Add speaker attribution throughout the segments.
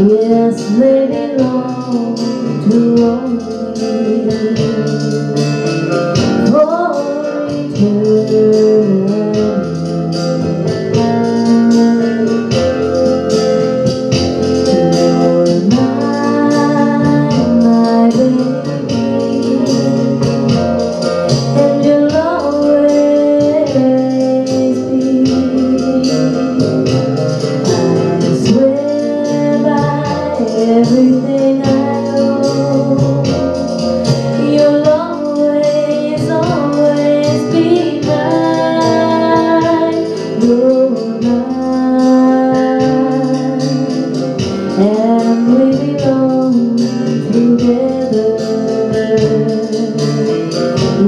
Speaker 1: Yes, they belong to only.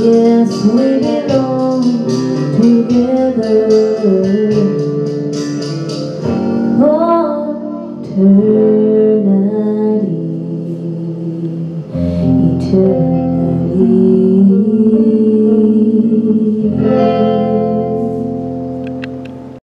Speaker 1: Yes, we belong together eternity, eternity.